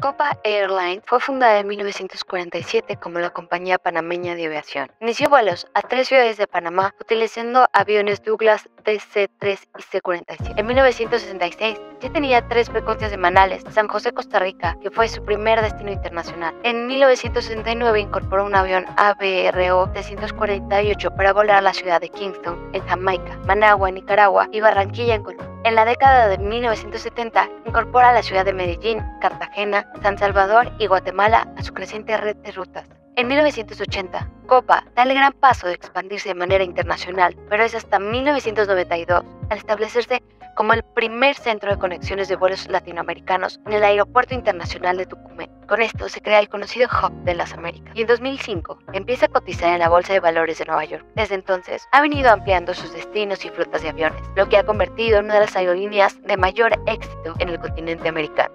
Copa Airlines fue fundada en 1947 como la compañía panameña de aviación. Inició vuelos a tres ciudades de Panamá utilizando aviones Douglas DC-3 y C-47. En 1966 ya tenía tres frecuencias semanales, San José, Costa Rica, que fue su primer destino internacional. En 1969 incorporó un avión ABRO 348 para volar a la ciudad de Kingston, en Jamaica, Managua, Nicaragua y Barranquilla, en Colombia. En la década de 1970 incorpora la ciudad de Medellín, Cartagena, San Salvador y Guatemala a su creciente red de rutas. En 1980, Copa da el gran paso de expandirse de manera internacional, pero es hasta 1992, al establecerse como el primer centro de conexiones de vuelos latinoamericanos en el Aeropuerto Internacional de Tucumán. Con esto se crea el conocido Hub de las Américas y en 2005 empieza a cotizar en la Bolsa de Valores de Nueva York. Desde entonces ha venido ampliando sus destinos y flotas de aviones, lo que ha convertido en una de las aerolíneas de mayor éxito en el continente americano.